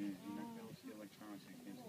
and, to electronics against